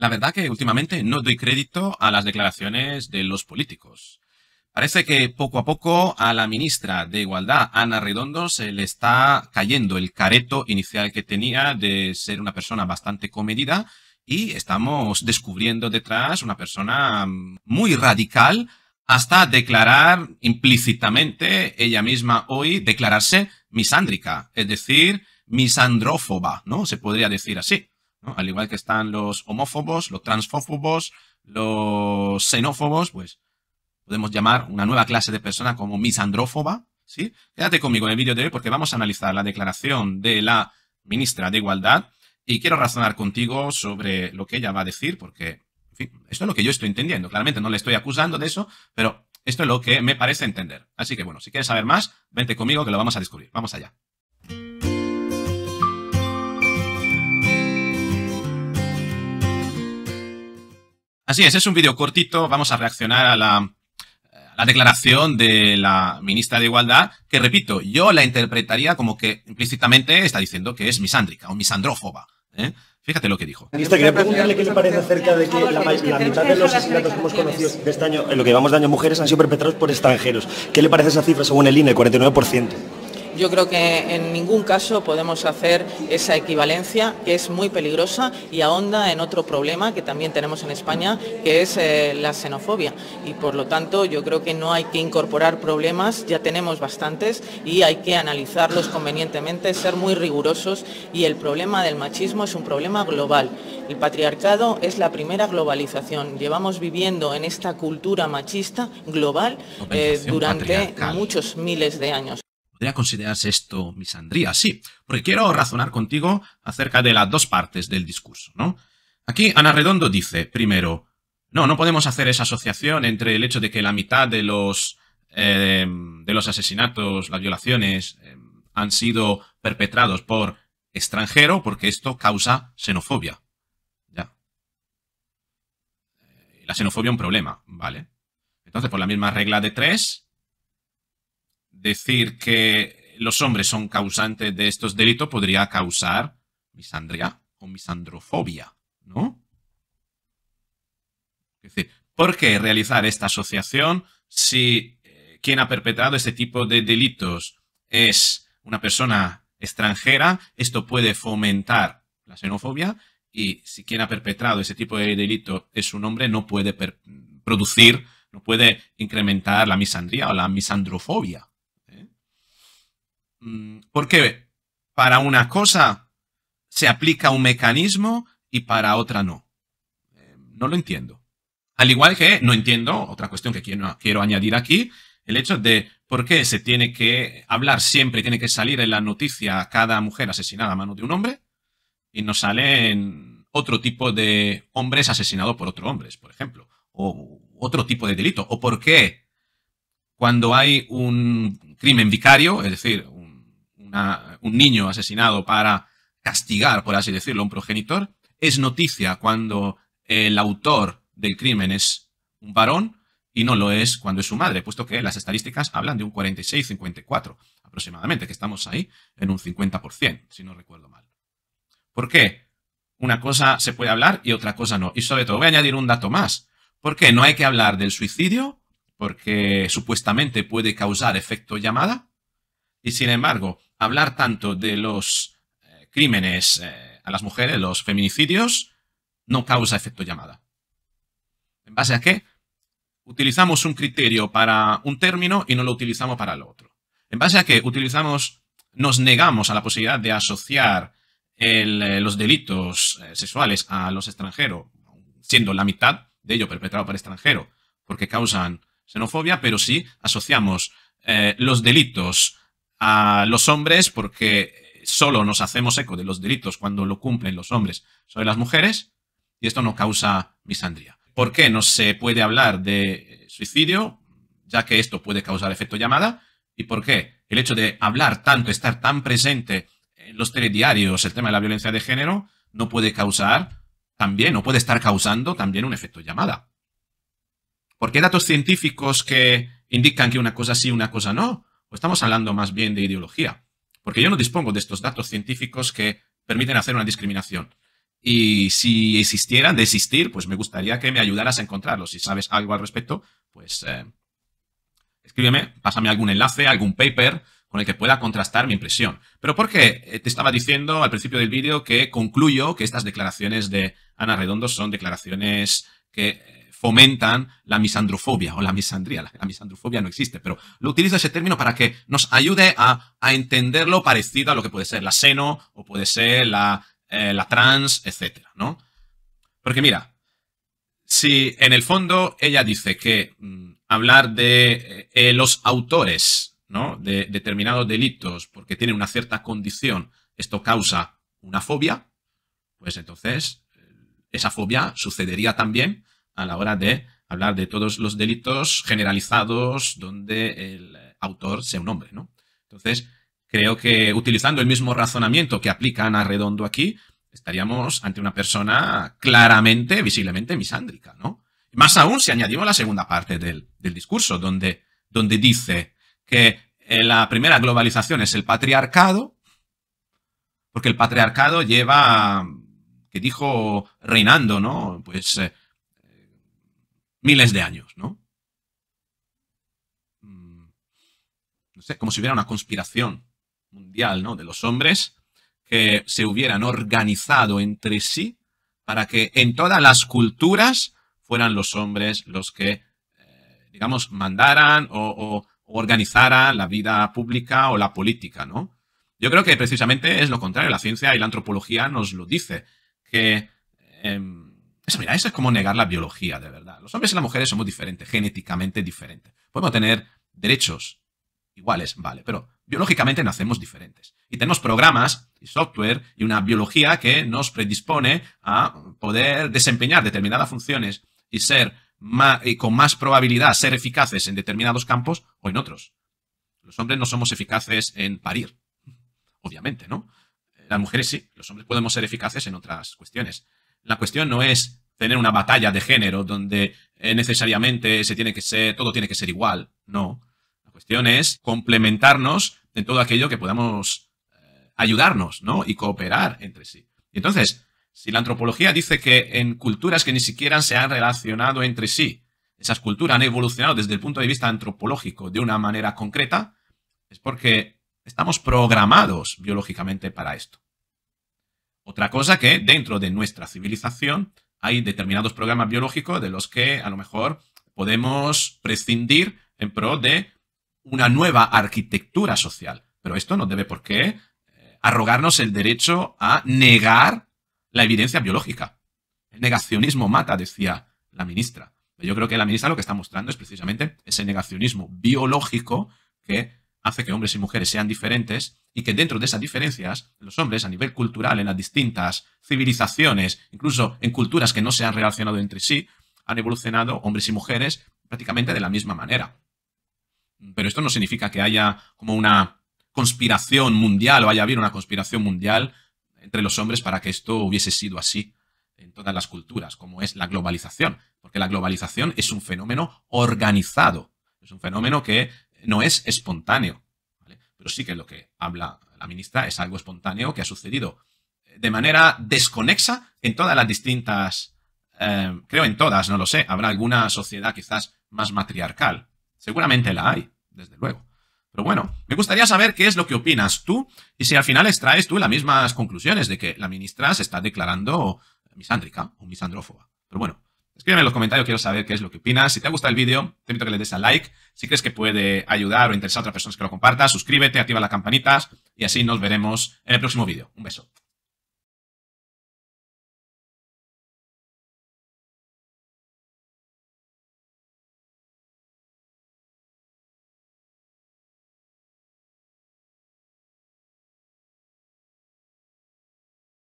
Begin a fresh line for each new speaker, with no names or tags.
La verdad que últimamente no doy crédito a las declaraciones de los políticos. Parece que poco a poco a la ministra de Igualdad, Ana Redondo, se le está cayendo el careto inicial que tenía de ser una persona bastante comedida y estamos descubriendo detrás una persona muy radical hasta declarar implícitamente ella misma hoy declararse misándrica, es decir, misandrófoba, ¿no? Se podría decir así. Al igual que están los homófobos, los transfófobos, los xenófobos, pues podemos llamar una nueva clase de persona como misandrófoba, ¿sí? Quédate conmigo en el vídeo de hoy porque vamos a analizar la declaración de la ministra de Igualdad y quiero razonar contigo sobre lo que ella va a decir porque esto es lo que yo estoy entendiendo. Claramente no le estoy acusando de eso, pero esto es lo que me parece entender. Así que bueno, si quieres saber más, vente conmigo que lo vamos a descubrir. Vamos allá. Así es, es un vídeo cortito. Vamos a reaccionar a la, la, declaración de la ministra de Igualdad, que repito, yo la interpretaría como que implícitamente está diciendo que es misándrica o misandrófoba. ¿eh? Fíjate lo que dijo.
Ministra, quería preguntarle qué le parece acerca de que la, mitad de los asesinatos que hemos conocido de este año, en lo que llevamos de año mujeres, han sido perpetrados por extranjeros. ¿Qué le parece esa cifra según el INE, el 49%?
Yo creo que en ningún caso podemos hacer esa equivalencia, que es muy peligrosa y ahonda en otro problema que también tenemos en España, que es eh, la xenofobia. Y por lo tanto, yo creo que no hay que incorporar problemas, ya tenemos bastantes y hay que analizarlos convenientemente, ser muy rigurosos. Y el problema del machismo es un problema global. El patriarcado es la primera globalización. Llevamos viviendo en esta cultura machista global eh, durante muchos miles de años.
¿Podría considerarse esto misandría? Sí, porque quiero razonar contigo acerca de las dos partes del discurso, ¿no? Aquí Ana Redondo dice, primero, no, no podemos hacer esa asociación entre el hecho de que la mitad de los, eh, de los asesinatos, las violaciones, eh, han sido perpetrados por extranjero, porque esto causa xenofobia. Ya. Eh, la xenofobia es un problema, ¿vale? Entonces, por la misma regla de tres, decir que los hombres son causantes de estos delitos podría causar misandria o misandrofobia, ¿no? Es decir, ¿por qué realizar esta asociación si eh, quien ha perpetrado este tipo de delitos es una persona extranjera? Esto puede fomentar la xenofobia y si quien ha perpetrado ese tipo de delito es un hombre, no puede producir, no puede incrementar la misandría o la misandrofobia. Mm, porque para una cosa se aplica un mecanismo y para otra no. Eh, no lo entiendo. Al igual que no entiendo, otra cuestión que quiero, quiero añadir aquí, el hecho de por qué se tiene que hablar siempre, tiene que salir en la noticia cada mujer asesinada a mano de un hombre y no salen otro tipo de hombres asesinados por otros hombres, por ejemplo, o otro tipo de delito. O por qué cuando hay un crimen vicario, es decir, un niño asesinado para castigar, por así decirlo, a un progenitor, es noticia cuando el autor del crimen es un varón y no lo es cuando es su madre, puesto que las estadísticas hablan de un 46-54 aproximadamente, que estamos ahí en un 50%, si no recuerdo mal. ¿Por qué? Una cosa se puede hablar y otra cosa no. Y sobre todo voy a añadir un dato más. ¿Por qué no hay que hablar del suicidio? Porque supuestamente puede causar efecto llamada. Y sin embargo, hablar tanto de los eh, crímenes eh, a las mujeres, los feminicidios, no causa efecto llamada. ¿En base a qué? Utilizamos un criterio para un término y no lo utilizamos para el otro. ¿En base a qué? Utilizamos, nos negamos a la posibilidad de asociar eh, los delitos sexuales a los extranjeros, siendo la mitad de ello perpetrado por extranjero, porque causan xenofobia, pero sí asociamos los delitos a los hombres porque solo nos hacemos eco de los delitos cuando lo cumplen los hombres sobre las mujeres y esto no causa misandría. ¿Por qué no se puede hablar de suicidio, ya que esto puede causar efecto llamada? ¿Y por qué el hecho de hablar tanto, estar tan presente en los telediarios, el tema de la violencia de género, no puede causar también, o puede estar causando también un efecto llamada? ¿Por qué datos científicos que indican que una cosa sí, una cosa no? O estamos hablando más bien de ideología? Porque yo no dispongo de estos datos científicos que permiten hacer una discriminación. Y si existieran de existir, pues me gustaría que me ayudaras a encontrarlos. Si sabes algo al respecto, pues eh, escríbeme, pásame algún enlace, algún paper con el que pueda contrastar mi impresión. Pero porque eh, te estaba diciendo al principio del vídeo que concluyo que estas declaraciones de Ana Redondo son declaraciones que eh, fomentan la misandrofobia o la misandría. La, misandrofobia no existe, pero lo utilizo ese término para que nos ayude a, a entenderlo parecido a lo que puede ser la seno o puede ser la eh, la trans, etcétera, ¿no? Porque mira, si en el fondo ella dice que mm, hablar de eh, eh, los autores, ¿no? De determinados delitos porque tienen una cierta condición, esto causa una fobia, pues entonces esa fobia sucedería también a la hora de hablar de todos los delitos generalizados donde el autor sea un hombre, ¿no? Entonces, creo que utilizando el mismo razonamiento que aplica Ana Redondo aquí, estaríamos ante una persona claramente, visiblemente misándrica, ¿no? Más aún si añadimos la segunda parte del, discurso, donde, donde dice que eh, la primera globalización es el patriarcado, porque el patriarcado lleva, que dijo reinando, ¿no? Pues eh, miles de años, ¿no? Mm, no sé, como si hubiera una conspiración mundial, ¿no? De los hombres que se hubieran organizado entre sí para que en todas las culturas fueran los hombres los que, eh, digamos, mandaran o, organizaran la vida pública o la política, ¿no? Yo creo que precisamente es lo contrario. La ciencia y la antropología nos lo dice. Que em, eso, mira, eso es como negar la biología, de verdad. Los hombres y las mujeres somos diferentes, genéticamente diferentes. Podemos tener derechos iguales, vale, pero biológicamente nacemos diferentes. Y tenemos programas y software y una biología que nos predispone a poder desempeñar determinadas funciones y ser más, y con más probabilidad ser eficaces en determinados campos o en otros. Los hombres no somos eficaces en parir, obviamente, ¿no? Las mujeres sí, los hombres podemos ser eficaces en otras cuestiones. La cuestión no es tener una batalla de género donde eh, necesariamente se tiene que ser, todo tiene que ser igual, no cuestión es complementarnos en todo aquello que podamos eh, ayudarnos, ¿no? Y cooperar entre sí. Y entonces, si la antropología dice que en culturas que ni siquiera se han relacionado entre sí, esas culturas han evolucionado desde el punto de vista antropológico de una manera concreta, es porque estamos programados biológicamente para esto. Otra cosa que dentro de nuestra civilización hay determinados programas biológicos de los que a lo mejor podemos prescindir en pro de una nueva arquitectura social. Pero esto no debe por qué eh, arrogarnos el derecho a negar la evidencia biológica. El negacionismo mata, decía la ministra. Yo creo que la ministra lo que está mostrando es precisamente ese negacionismo biológico que hace que hombres y mujeres sean diferentes y que dentro de esas diferencias, los hombres a nivel cultural, en las distintas civilizaciones, incluso en culturas que no se han relacionado entre sí, han evolucionado hombres y mujeres prácticamente de la misma manera. Pero esto no significa que haya como una conspiración mundial o haya habido una conspiración mundial entre los hombres para que esto hubiese sido así en todas las culturas, como es la globalización. Porque la globalización es un fenómeno organizado, es un fenómeno que no es espontáneo. Pero sí que lo que habla la ministra es algo espontáneo que ha sucedido de manera desconexa en todas las distintas, eh, creo en todas, no lo sé, habrá alguna sociedad quizás más matriarcal, Seguramente la hay, desde luego. Pero bueno, me gustaría saber qué es lo que opinas tú y si al final extraes tú las mismas conclusiones de que la ministra se está declarando misándrica o misandrófoba. Pero bueno, escríbeme en los comentarios, quiero saber qué es lo que opinas. Si te ha gustado el vídeo, te invito a que le des a like. Si crees que puede ayudar o interesar a otras personas que lo compartas, suscríbete, activa las campanitas y así nos veremos en el próximo vídeo. Un beso.